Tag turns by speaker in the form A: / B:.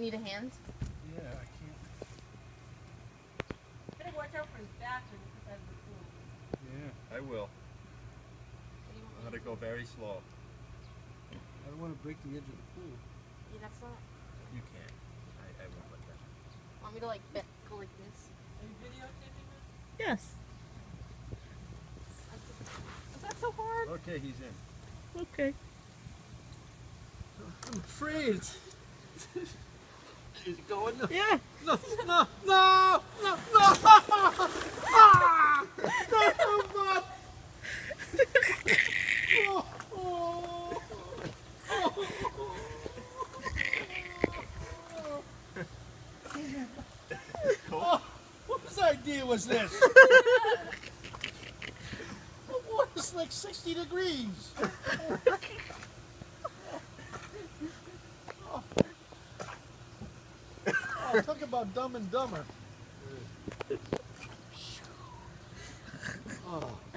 A: You need a hand?
B: Yeah, I can't.
C: Better watch out for his back when you put that in the pool.
B: Yeah.
D: I will.
A: What do you want
D: I'm gonna go very slow.
B: I don't want to break the edge of the pool.
A: Yeah, that's not.
D: You can't. I, I won't let that.
A: Want me to like bet, go like this?
C: Are you videotaping this?
E: Yes.
A: Is that so hard?
D: Okay, he's in.
E: Okay.
B: I'm afraid. Is it going? No,
E: Yeah.
B: no, no, no, no, no! Ah! No, no, Oh, oh, oh. Whose idea was this? Oh, it's like 60 degrees. Oh, talk about dumb and dumber. Oh.